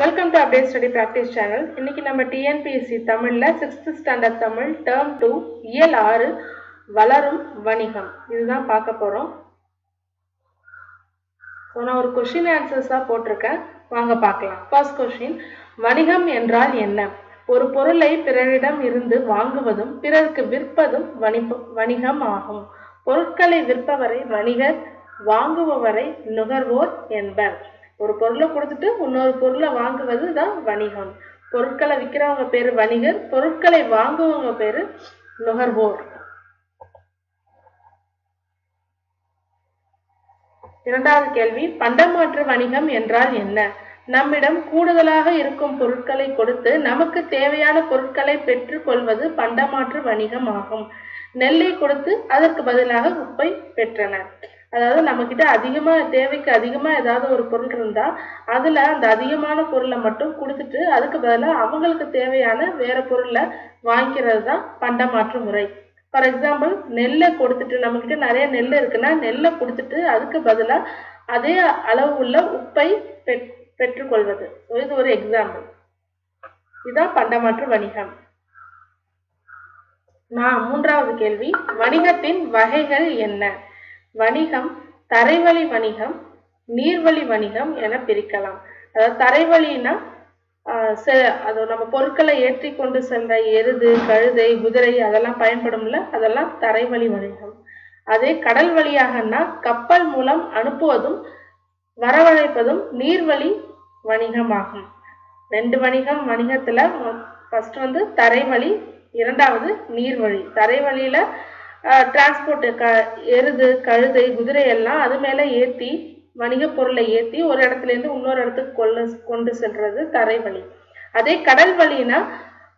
Welcome to update study practice channel இன்னைக்கு நம்ம TNPSC தமிழில் sixth standard Tamil term two இயல் ஆறு வளரும் வணிகம். இதுதான் பார்க்க போகிறோம் ஸோ நான் ஒரு கொஷின் ஆன்சர்ஸாக போட்டிருக்கேன். வாங்க பார்க்கலாம். ஃபர்ஸ்ட் கொஷின் வணிகம் என்றால் என்ன? ஒரு பொருளை பிறரிடம் இருந்து வாங்குவதும் பிறருக்கு விற்பதும் வணிப வணிகம் ஆகும். பொருட்களை விற்பவரை வணிகர் வாங்குபவரை நுகர்வோர் என்பர். ஒரு பொருளை கொடுத்துட்டு இன்னொரு பொருளை வாங்குவது தான் வணிகம். பொருட்களை விற்கிறவங்க பேரு வணிகர் பொருட்களை வாங்குவவங்க பேரு நுகர்வோர். இரண்டாவது கேள்வி பண்டமாற்று வணிகம் என்றால் என்ன? நம்மிடம் கூடுதலாக இருக்கும் பொருட்களை கொடுத்து நமக்கு தேவையான பொருட்களை பெற்றுக் கொள்வது பண்டமாற்று வணிகம் ஆகும் நெல்லை கொடுத்து அதற்கு பதிலாக உப்பை பெற்றனர். அதாவது நம்ம கிட்ட அதிகமா தேவைக்கு அதிகமா ஏதாவது ஒரு பொருள் இருந்தா அதுல அந்த அதிகமான பொருளை மட்டும் கொடுத்துட்டு அதுக்கு பதிலாக அவங்களுக்கு தேவையான வேற பொருளை வாங்கிக்கிறது தான் பண்டமாற்று முறை. ஃபார் எக்ஸாம்பிள் நெல்லை கொடுத்துட்டு நம்ம கிட்ட நிறைய நெல் இருக்குன்னா நெல்லை கொடுத்துட்டு அதுக்கு பதிலாக அதே அளவு உள்ள உப்பை பெற் பெற்றுக்கொள்வது. இது ஒரு எக்ஸாம்பிள் இதுதான் பண்டமாற்று வணிகம். நான் மூன்றாவது கேள்வி. வணிகத்தின் வகைகள் என்ன? வணிகம் தரைவழி வணிகம் நீர்வழி வணிகம் என பிரிக்கலாம். அதாவது தரைவழினா அது நம்ம பொருட்களை ஏற்றி கொண்டு சென்ற எருது கழுதை குதிரை அதெல்லாம் பயன்படும்ல? அதெல்லாம் தரைவழி வணிகம். அதே கடல் வழியாகனா கப்பல் மூலம் அனுப்புவதும் வரவழைப்பதும் நீர்வழி வணிகமாகும். ரெண்டு வணிகம் வணிகத்துல ஃபர்ஸ்ட் வந்து தரைவழி இரண்டாவது நீர்வழி. தரைவழியில டிரான்ஸ்போர்ட் க எருது கழுதை குதிரை எல்லாம் அது மேலே ஏற்றி வணிக பொருளை ஏற்றி ஒரு இடத்துல இருந்து இன்னொரு இடத்துக்கு கொள்ள கொண்டு செல்றது தரைவழி அதே கடல் வழினா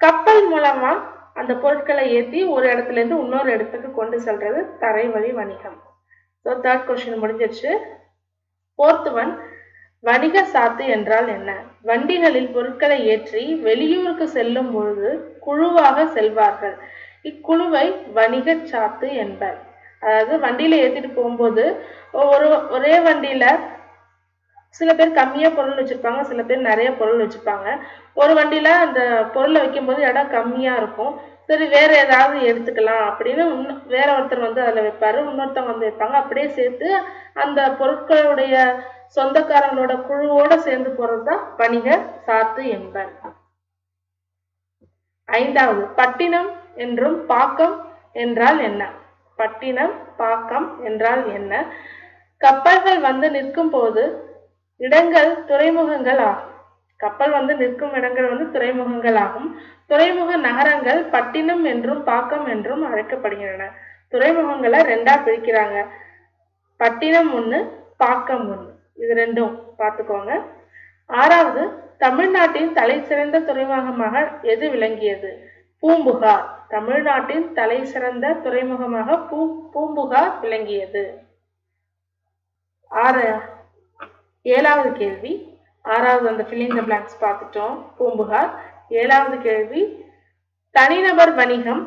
கப்பல் மூலமா அந்த பொருட்களை ஏற்றி ஒரு இடத்துல இருந்து இன்னொரு இடத்துக்கு கொண்டு செல்றது தரைவழி வணிகம். ஸோ தேர்ட் கொஸ்டின் முடிஞ்சிருச்சு. ஃபோர்த் ஒன் வணிக சாத்து என்றால் என்ன? வண்டிகளில் பொருட்களை ஏற்றி வெளியூருக்கு செல்லும் பொழுது குழுவாக செல்வார்கள். இக்குழுவை வணிக சாத்து என்பர். அதாவது வண்டியில ஏத்திட்டு போகும்போது ஒரு ஒரே வண்டியில சில பேர் கம்மியா பொருள் வச்சிருப்பாங்க சில பேர் நிறைய பொருள் வச்சிருப்பாங்க. ஒரு வண்டியில அந்த பொருளை வைக்கும்போது இடம் கம்மியா இருக்கும். சரி வேற ஏதாவது எடுத்துக்கலாம் அப்படின்னு வேற ஒருத்தர் வந்து அதுல வைப்பாரு இன்னொருத்தவங்க வந்து வைப்பாங்க. அப்படியே சேர்த்து அந்த பொருட்களுடைய சொந்தக்காரங்களோட குழுவோட சேர்ந்து போறது தான் வணிக சாத்து என்பர். ஐந்தாவது பட்டினம் என்றும் பாக்கம் என்றால் என்ன? பட்டினம் பாக்கம் என்றால் என்ன? கப்பல்கள் வந்து நிற்கும் போது இடங்கள் துறைமுகங்கள் ஆகும். கப்பல் வந்து நிற்கும் இடங்கள் வந்து துறைமுகங்கள் ஆகும். துறைமுக நகரங்கள் பட்டினம் என்றும் பாக்கம் என்றும் அழைக்கப்படுகின்றன. துறைமுகங்களை ரெண்டா பிரிக்கிறாங்க. பட்டினம் ஒண்ணு பாக்கம் ஒண்ணு. இது ரெண்டும் பார்த்துக்கோங்க. ஆறாவது தமிழ்நாட்டின் தலை சிறந்த துறைமுகமாக எது விளங்கியது? பூம்புகார் தமிழ்நாட்டின் தலை சிறந்த துறைமுகமாக பூ பூம்புகார் விளங்கியது. ஆறு ஏழாவது கேள்வி. ஆறாவது அந்த ஃபில்லிங் த பிளாங்க்ஸ் பார்த்துட்டோம். பூம்புகார் ஏழாவது கேள்வி. தனிநபர் வணிகம்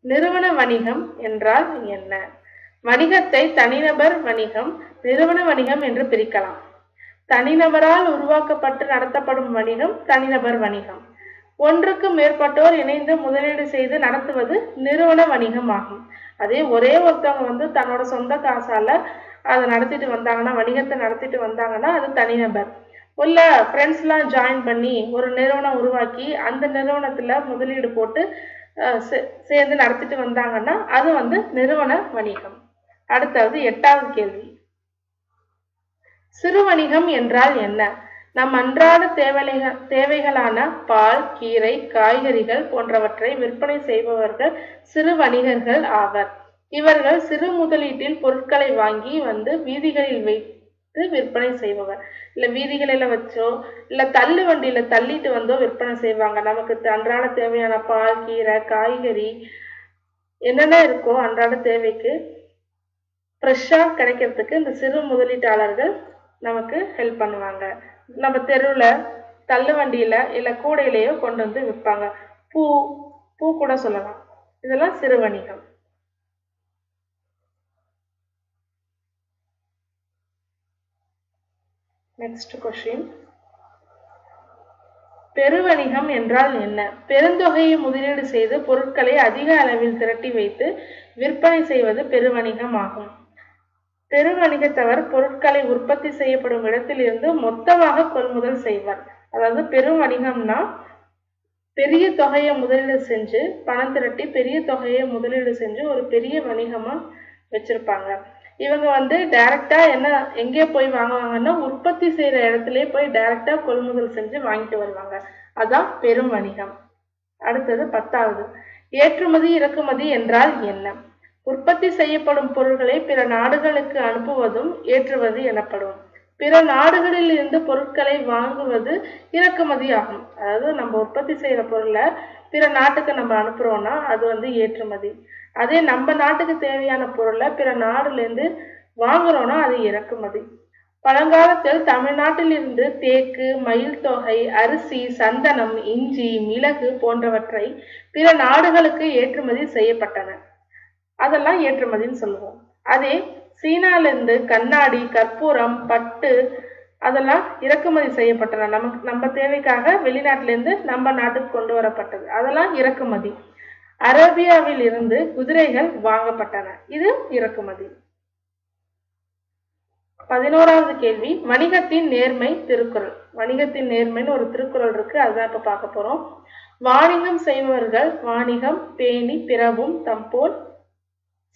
நிறுவன வணிகம் என்றால் என்ன? வணிகத்தை தனிநபர் வணிகம் நிறுவன வணிகம் என்று பிரிக்கலாம். தனிநபரால் உருவாக்கப்பட்டு நடத்தப்படும் வணிகம் தனிநபர் வணிகம். ஒன்றுக்கு மேற்பட்டோர் இணைந்து முதலீடு செய்து நடத்துவது நிறுவன வணிகம் ஆகும் அதே ஒரே ஒருத்தவங்க வந்து தன்னோட சொந்த காசால அதை நடத்திட்டு வந்தாங்கன்னா வணிகத்தை நடத்திட்டு வந்தாங்கன்னா அது தனிநபர் உள்ள ஃப்ரெண்ட்ஸ்லாம் ஜாயின் பண்ணி ஒரு நிறுவனம் உருவாக்கி அந்த நிறுவனத்தில் முதலீடு போட்டு சேர்ந்து நடத்திட்டு வந்தாங்கன்னா அது வந்து நிறுவன வணிகம். அடுத்தது எட்டாவது கேள்வி. சிறு வணிகம் என்றால் என்ன? நம் அன்றாட தேவைகள் தேவைகளான பால் கீரை காய்கறிகள் போன்றவற்றை விற்பனை செய்பவர்கள் சிறு வணிகர்கள் ஆவர். இவர்கள் சிறு முதலீட்டில் பொருட்களை வாங்கி வந்து வீதிகளில் வைத்து விற்பனை செய்பவர். இல்லை வீதிகளில் வச்சோ இல்லை தள்ளு வண்டியில தள்ளிட்டு வந்தோ விற்பனை செய்வாங்க. நமக்கு அன்றாட தேவையான பால் கீரை காய்கறி என்னென்ன இருக்கோ அன்றாட தேவைக்கு ஃப்ரெஷ்ஷாக கிடைக்கிறதுக்கு இந்த சிறு முதலீட்டாளர்கள் நமக்கு ஹெல்ப் பண்ணுவாங்க. நம்ம தெருவில் தள்ளு வண்டியில் இல்லை கூடையிலேயோ கொண்டு வந்து விற்பாங்க. பூ பூ கூட சொல்லலாம். இதெல்லாம் சிறு வணிகம் நெக்ஸ்ட் கொஷின் பெருவணிகம் என்றால் என்ன? பெருந்தொகையை முதலீடு செய்து பொருட்களை அதிக அளவில் திரட்டி வைத்து விற்பனை செய்வது பெருவணிகம் ஆகும். பெருவணிகத்தவர் பொருட்களை உற்பத்தி செய்யப்படும் இடத்திலிருந்து மொத்தமாக கொள்முதல் செய்வார். அதாவது பெரும் வணிகம்னா பெரிய தொகையை முதலீடு செஞ்சு பணம் திரட்டி பெரிய தொகையை முதலீடு செஞ்சு ஒரு பெரிய வணிகமா வச்சிருப்பாங்க. இவங்க வந்து டைரக்டா என்ன எங்கே போய் வாங்குவாங்கன்னா உற்பத்தி செய்யற இடத்துலயே போய் டைரக்டா கொள்முதல் செஞ்சு வாங்கிட்டு வருவாங்க. அதான் பெரும் வணிகம் அடுத்தது பத்தாவது. ஏற்றுமதி இறக்குமதி என்றால் என்ன? உற்பத்தி செய்யப்படும் பொருட்களை பிற நாடுகளுக்கு அனுப்புவதும் ஏற்றுவது எனப்படும். பிற நாடுகளில் இருந்து பொருட்களை வாங்குவது இறக்குமதி ஆகும் அதாவது நம்ம உற்பத்தி செய்யற பொருளை பிற நாட்டுக்கு நம்ம அனுப்புறோம்னா அது வந்து ஏற்றுமதி. அதே நம்ம நாட்டுக்கு தேவையான பொருளை பிற நாடுல இருந்து வாங்குறோம்னா அது இறக்குமதி. பழங்காலத்தில் தமிழ்நாட்டில் இருந்து தேக்கு மயில் தொகை அரிசி சந்தனம் இஞ்சி மிளகு போன்றவற்றை பிற நாடுகளுக்கு ஏற்றுமதி செய்யப்பட்டன. அதெல்லாம் ஏற்றுமதின்னு சொல்லுவோம். அதே சீனால இருந்து கண்ணாடி கற்பூரம் பட்டு அதெல்லாம் இறக்குமதி செய்யப்பட்டன. நமக்கு நம்ம தேவைக்காக வெளிநாட்டில இருந்து நம்ம நாட்டுக்கு கொண்டு வரப்பட்டது. அதெல்லாம் இறக்குமதி. அரேபியாவில் இருந்து குதிரைகள் வாங்கப்பட்டன. இது இறக்குமதி. பதினோராவது கேள்வி. வணிகத்தின் நேர்மை திருக்குறள். வணிகத்தின் நேர்மைன்னு ஒரு திருக்குறள் இருக்கு. அதுதான் இப்ப பார்க்க போறோம். வாணிகம் செய்பவர்கள் வாணிகம் பேணி பிறவும் தம்போல்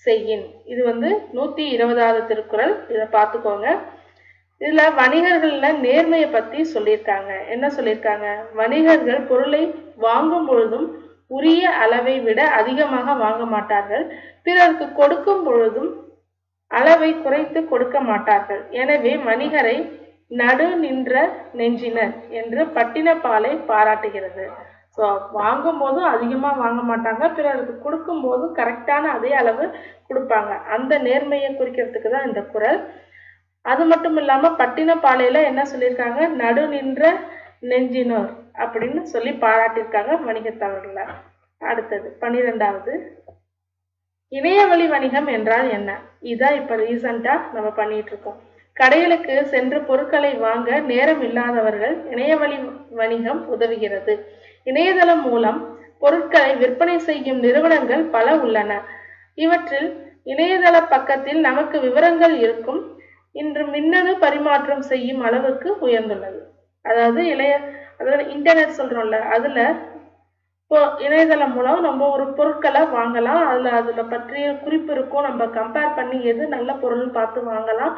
செய்யின். இது வந்து நூத்தி இருபதாவது திருக்குறள். இதை பார்த்துக்கோங்க. இதுல வணிகர்கள்ல நேர்மையை பத்தி சொல்லியிருக்காங்க. என்ன சொல்லியிருக்காங்க? வணிகர்கள் பொருளை வாங்கும் பொழுதும் உரிய அளவை விட அதிகமாக வாங்க மாட்டார்கள். பிறருக்கு கொடுக்கும் பொழுதும் அளவை குறைத்து கொடுக்க மாட்டார்கள். எனவே வணிகரை நடு நின்ற நெஞ்சினர் என்று பட்டினப்பாலை பாராட்டுகிறது. ஸோ வாங்கும் போதும் அதிகமாக வாங்க மாட்டாங்க. பிறருக்கு கொடுக்கும் போதும் கரெக்டான அதே அளவு கொடுப்பாங்க. அந்த நேர்மையை குறிக்கிறதுக்கு தான் இந்த குரல். அது மட்டும் இல்லாமல் பட்டினப்பாலையில என்ன சொல்லியிருக்காங்க? நடு நின்ற நெஞ்சினோர் அப்படின்னு சொல்லி பாராட்டியிருக்காங்க வணிகத்தவர்களை அடுத்தது பன்னிரெண்டாவது இணையவழி வணிகம் என்றால் என்ன? இதான் இப்போ ரீசண்டாக நம்ம பண்ணிட்டு இருக்கோம் கடைகளுக்கு சென்று பொருட்களை வாங்க நேரம் இல்லாதவர்கள் இணையவழி வணிகம் உதவுகிறது. இணையதளம் மூலம் பொருட்களை விற்பனை செய்யும் நிறுவனங்கள் பல உள்ளன. இவற்றில் இணையதள பக்கத்தில் நமக்கு விவரங்கள் இருக்கும். இன்று மின்னணு பரிமாற்றம் செய்யும் அளவுக்கு உயர்ந்துள்ளது. அதாவது இளைய அதாவது இன்டர்நெட் சொல்றோம்ல அதுல இப்போ இணையதளம் மூலம் நம்ம ஒரு பொருட்களை வாங்கலாம். அதுல அதுல பற்றிய குறிப்பு இருக்கும். நம்ம கம்பேர் பண்ணி எது நல்ல பொருள் பார்த்து வாங்கலாம்.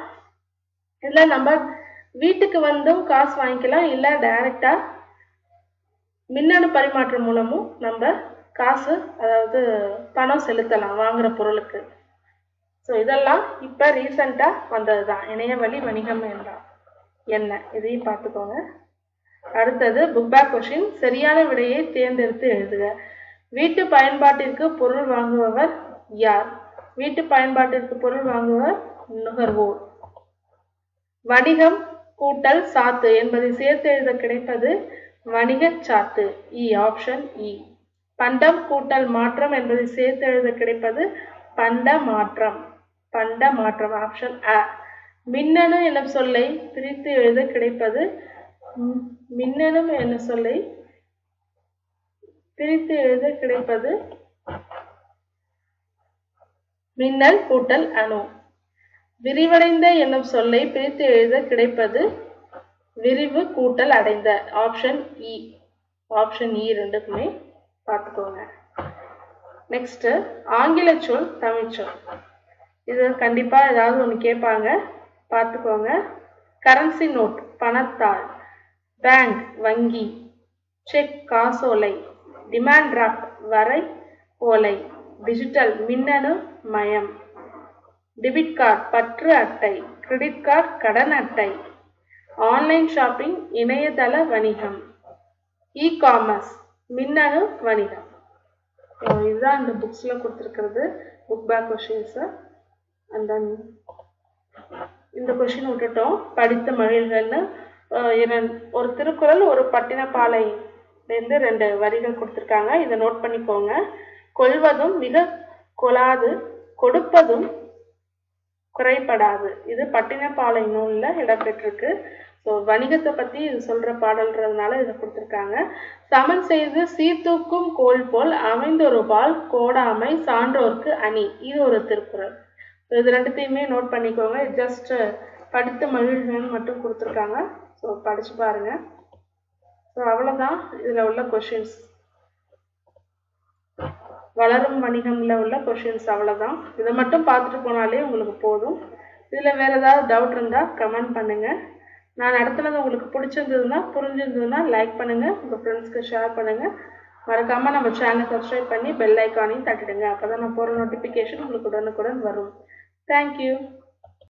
இல்ல நம்ம வீட்டுக்கு வந்தும் காசு வாங்கிக்கலாம். இல்ல டைரக்டா மின்னணு பரிமாற்றம் மூலமும் நம்ம காசு அதாவது பணம் செலுத்தலாம் வாங்குற பொருளுக்கு. ஸோ இதெல்லாம் இப்போ ரீசண்டாக வந்தது தான் இணையவழி வணிகம் என்றால் என்ன? இதையும் பார்த்துக்கோங்க. அடுத்தது புக் பேக் கொஷின் சரியான விடையை தேர்ந்தெடுத்து எழுதுக. வீட்டு பயன்பாட்டிற்கு பொருள் வாங்குபவர் யார்? வீட்டு பயன்பாட்டிற்கு பொருள் வாங்குபவர் நுகர்வோர். வணிகம் கூட்டல் சாத்து என்பதை சேர்த்து எழுத கிடைப்பது வணிகச் சாத்து இ ஆப்ஷன் இ பண்டம் கூட்டல் மாற்றம் என்பதை சேர்த்து எழுத கிடைப்பது பண்ட மாற்றம். பண்ட மாற்றம் ஆப்ஷன் அ மின்னணு எனும் சொல்லை பிரித்து எழுத கிடைப்பது மின்னணு என்னும் சொல்லை பிரித்து எழுத கிடைப்பது மின்னல் கூட்டல் அணு. விரிவடைந்த என்னும் சொல்லை பிரித்து எழுத கிடைப்பது விரிவு கூட்டல் அடைந்த ஆப்ஷன் e. e இ ஆப்ஷன் இ ரெண்டுக்குமே பார்த்துக்கோங்க. நெக்ஸ்ட் ஆங்கில சொல் தமிழ்ச்சொல் இது கண்டிப்பா ஏதாவது ஒன்று கேட்பாங்க. பார்த்துக்கோங்க. கரன்சி நோட் பணத்தாள். பேங்க் வங்கி. செக் காசோலை. டிமாண்ட் டிராஃப்ட் வரை ஓலை. டிஜிட்டல் மின்னணு மயம். டெபிட் கார்டு பற்று அட்டை. கிரெடிட் கார்டு கடன் அட்டை. ஆன்லைன் ஷாப்பிங் இணையதள வணிகம் இ காமர்ஸ் மின்னணு வணிகம். இதுதான் இந்த புக்ஸில் கொடுத்துருக்கிறது. Book back questions and then இந்த கொஷின் விட்டுட்டோம். படித்த மகிழ்கள்னு ஒரு திருக்குறள் ஒரு பட்டினப்பாலையிலேருந்து ரெண்டு வரிகள் கொடுத்துருக்காங்க. இதை நோட் பண்ணிக்கோங்க. கொள்வதும் மிக கொலாது கொடுப்பதும் குறைபடாது. இது பட்டினப்பாலை நூலில் இடம்பெற்றிருக்கு. ஸோ வணிகத்தை பற்றி இது சொல்கிற பாடல்ன்றதுனால இதை கொடுத்துருக்காங்க. சமன் செய்து சீர்தூக்கும் கோல் போல் அமைந்தொரு பால் கோடாமை சான்றோர்க்கு அணி. இது ஒரு திருக்குறள். ஸோ இது ரெண்டுத்தையுமே நோட் பண்ணிக்கோங்க. ஜஸ்ட் படித்து மகிழ்கன்னு மட்டும் கொடுத்துருக்காங்க. ஸோ படித்து பாருங்கள் ஸோ அவ்வளோதான் இதில் உள்ள கொஷின்ஸ் வளரும் வணிகம்ல உள்ள கொஷின்ஸ் அவ்வளோதான் இதை மட்டும் பார்த்துட்டு போனாலே உங்களுக்கு போதும். இதில் வேறு ஏதாவது டவுட் இருந்தால் கமெண்ட் பண்ணுங்கள் நான் நடத்துனது உங்களுக்கு பிடிச்சிருந்ததுன்னா புரிஞ்சிருந்ததுன்னா லைக் பண்ணுங்கள் உங்கள் ஃப்ரெண்ட்ஸ்க்கு ஷேர் பண்ணுங்கள் மறக்காமல் நம்ம சேனலை சப்ஸ்கிரைப் பண்ணி பெல் ஐக்கானையும் தட்டிடுங்க. அப்போ தான் நான் போகிற நோட்டிஃபிகேஷன் உங்களுக்கு உடனுக்குடன் வரும். தேங்க்யூ